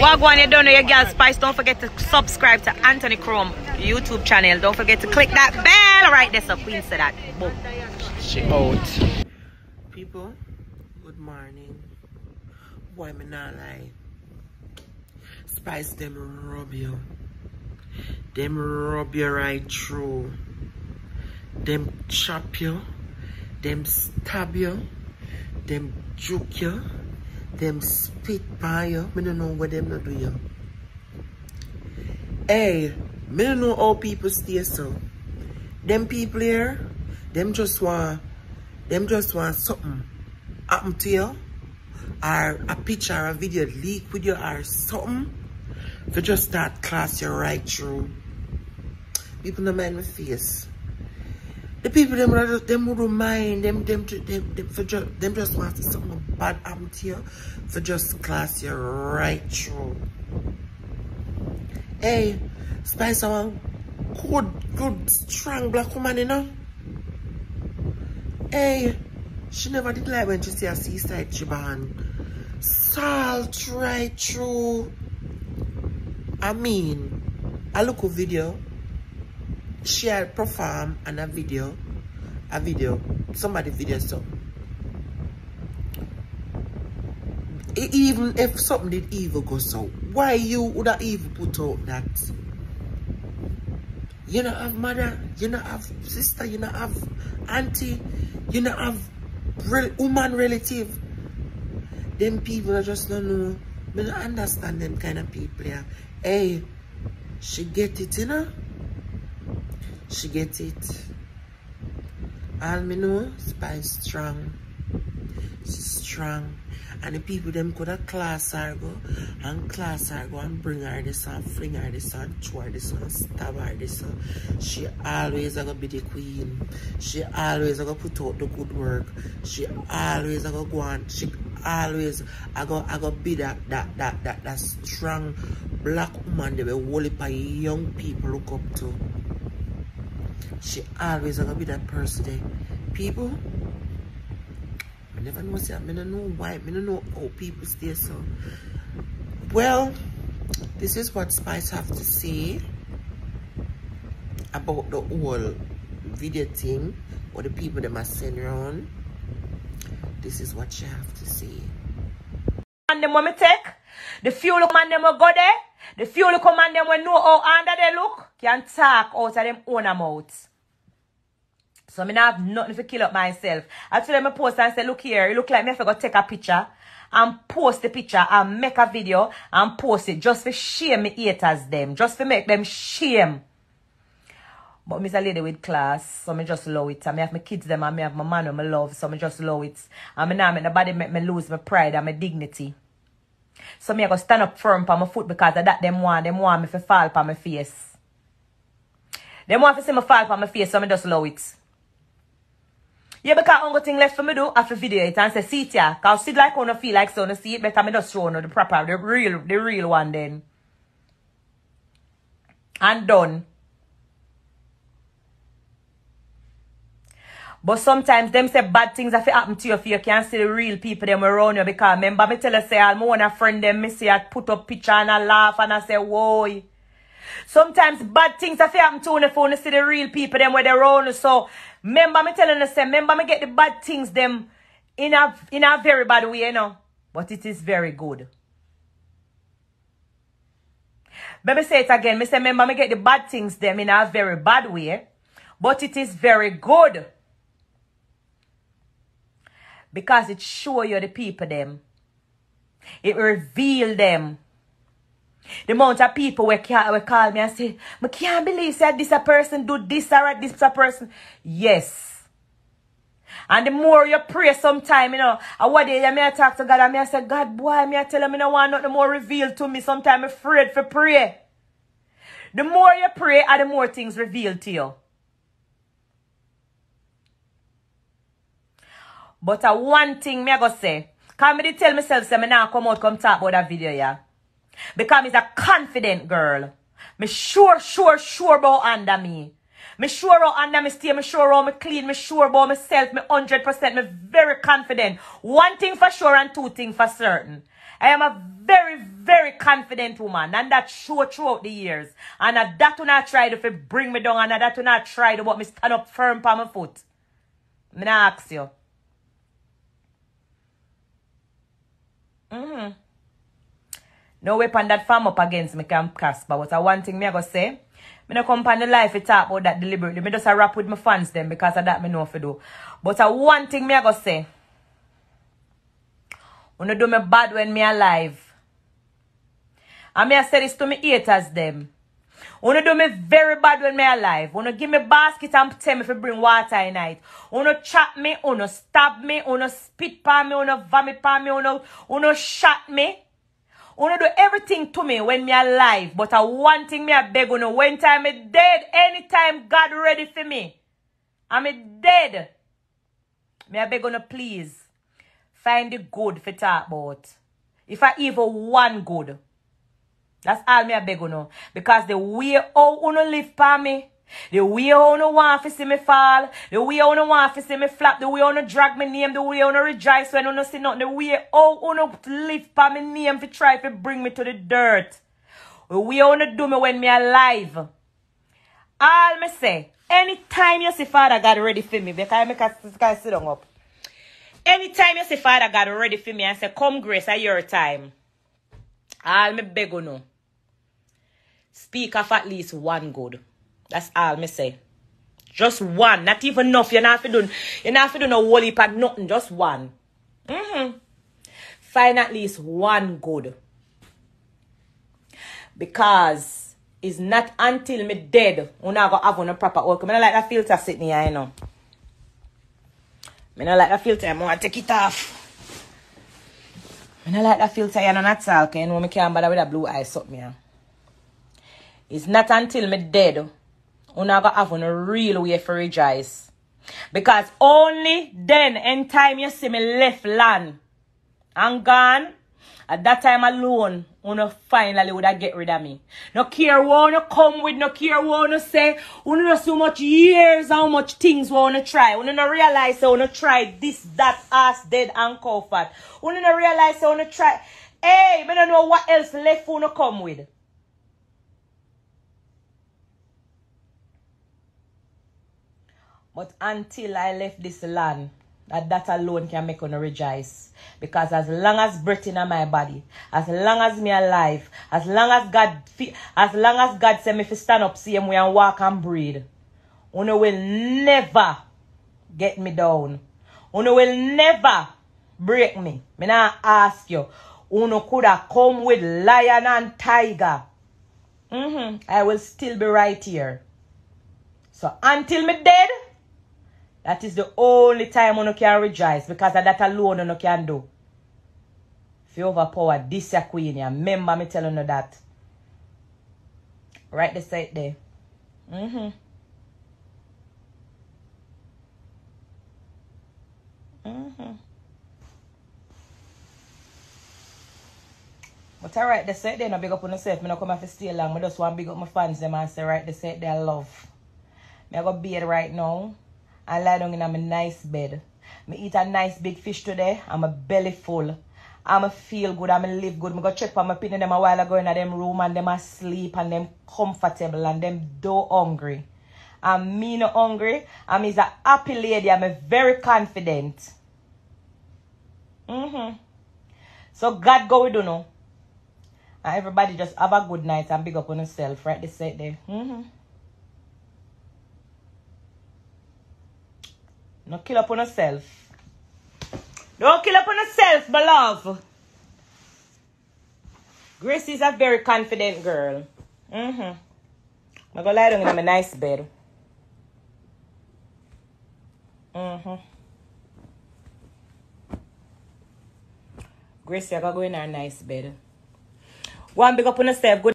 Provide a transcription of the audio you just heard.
Wagwan, you don't know your girl Spice. Don't forget to subscribe to Anthony Chrome YouTube channel. Don't forget to click that bell right there so Queen said that. Boom. She out. People, good morning. Why me not lie? Spice them rub you. Them rub you right through. Them chop you. Them stab you. Them juke you them spit by you. Me don't know what them not do you. Hey, me don't know how people stay so. Them people here, them just want, them just want something happen to you. Or a picture or a video leak with you or something. For just start class you right through. People don't mind my face. The people them them would mind them them them, them for just them just want to something bad happen to you for just class you right through. Hey, Spice a good good strong black woman, you know. Hey, she never did like when she see a seaside chiban. Salt right through. I mean, I look a video she had performed on a video, a video, somebody video so. Even if something did evil go so, why you would have even put out that? You know have mother, you know have sister, you know have auntie, you know have real woman relative. Them people are just don't know. I don't understand them kind of people. Yeah. Hey, she get it, you know? She get it. All me know, Spice strong. She's strong. And the people them could have class her go and class her go and bring her this and fling her this and throw her this and stab her this. She always gonna be the queen. She always gonna put out the good work. She always gonna go on. She always I go I go be that that that that that strong black woman that will whole young people look up to. She always gonna be that person there. People, I never know say I don't know why, I don't know how people stay so. Well, this is what Spice have to say about the whole video thing or the people that must send around. This is what she have to say. And them when me take, the fuel man them will go there, the fuel command them will know how under they look, can talk out of them own mouth. So I have nothing to kill up myself. Actually, I post and say, look here, it look like me if I go take a picture and post the picture and make a video and post it just for shame me haters them. Just to make them shame. But Miss a lady with class, so me just love it. And me have my kids them and me have my man who I love, so me just love it. And me now make nobody make me lose my pride and my dignity. So me I go stand up firm on my foot because of that them want. Them want me to fall on my face. Them want to see me fall on my face, so me just love it. Yeah, because only thing left for me do after video it and say, see it yeah. Cause see like wanna feel like so to see it better me just show no the proper, the real, the real one then. And done. But sometimes them say bad things have happen to you if you can't see the real people them around you because remember me tell you say I'm one a friend them me see I put up picture and I laugh and I say whoa. Sometimes bad things have happen to you if you see the real people them where they're you. So Remember me telling you, say, remember me get the bad things them in a in a very bad way, you know. But it is very good. Let me say it again. Me say, remember me get the bad things them in a very bad way. But it is very good. Because it show you the people them. It reveal them. The amount of people we, can, we call me and say, I can't believe that this a person do this or this a person. Yes. And the more you pray sometime, you know, and what day you may talk to God and I say, God, boy, me I tell him I don't want nothing more revealed to me. Sometimes I'm afraid for pray. The more you pray, and the more things revealed to you. But uh, one thing me I go say, can me tell myself say me now come out come talk about that video, yeah. Because me's a confident girl. Me sure, sure, sure about under me. Me sure about under me stay, me sure about me clean, me sure about myself, me 100%, me very confident. One thing for sure and two things for certain. I am a very, very confident woman. And that show throughout the years. And uh, that will not try to bring me down. And uh, that not try to what me stand up firm on my foot. Me not ask you. Mm-hmm. No weapon that farm up against me can prosper. But uh, one thing me I go say. Me no come the life it talk about that deliberately. Me just a rap with my fans them because of that me know for do. But I one thing me I go say. Wanna do me bad when me alive. And me I say this to me haters them. Wanna do me very bad when me alive. Wanna give me basket and tell me if you bring water in night. Wanna chop me, wanna stab me, wanna spit pan me, wanna vomit pan me, wanna, wanna shot me. Wanna do everything to me when me alive. But I one thing me I beg you when time me dead, anytime God ready for me. I'm dead. Me I beg you please. Find the good for talk about. If I even one good. That's all me I beg you. Because the way how you live for me, the way how you want to see me fall, the way how you want to see me flap, the way how you drag my name, the way how you rejoice when you see nothing, the way how you live for my name to try to bring me to the dirt. The way how you do me when me alive. All me say, anytime you see Father God ready for me, because I make a sit down up. Anytime you say Father God ready for me and say, come grace at your time. All me beg you know. Speak of at least one good. That's all me say. Just one. Not even enough. You're not doing you're not doing no whole heap of nothing. Just one. Mm-hmm. Find at least one good. Because it's not until me dead when I go have one proper work. I don't like that filter sitting here, you know. I don't like that filter. I want to take it off. I don't like that filter, you know, not all. You know, I can't bother with that blue eye something. It's not until me dead go have a real way for rejoice. Because only then, in time you see me left land and gone, at that time alone, una finally would have get rid of me. No care what you come with, no care what you say, una know so much years, how much things wanna try. Una no realize so wanna try this, that, ass, dead, and comfort. Una no realize so wanna try. Hey, me don't know what else left wanna come with. But until I left this land, that, that alone can make me rejoice. Because as long as breath in my body, as long as me alive, as long as God as long as God say me to stand up, see him way and walk and breathe, Uno will never get me down. Uno will never break me. Me not ask you. Uno could have come with lion and tiger. Mm-hmm. I will still be right here. So until me dead, that is the only time you can rejoice because of that alone you can do. If you overpower this queen, yeah, remember me telling you that. Right the side there. Mm-hmm. Mm-hmm. But I alright, the set there, no big up on yourself. Me no come to stay long. I just want to big up my fans them and say, right, the set there, love. I go bed right now and lie down in a nice bed. Me eat a nice big fish today. I'm a belly full. I'm a feel good. I'm a live good. Me go check for my pin them a while ago in them room and them asleep and them comfortable and them do hungry. I'm me no hungry. I'm is a happy lady. I'm a very confident. Mm-hmm. So God go with you know. And everybody just have a good night and big up on yourself. Right this there. Mm-hmm. No kill up on yourself. Don't kill up on yourself, my love. Grace is a very confident girl. Mm-hmm. I'm to lie down in my nice bed. Mm-hmm. Gracie, I gotta go in our nice bed. One big up on yourself. Good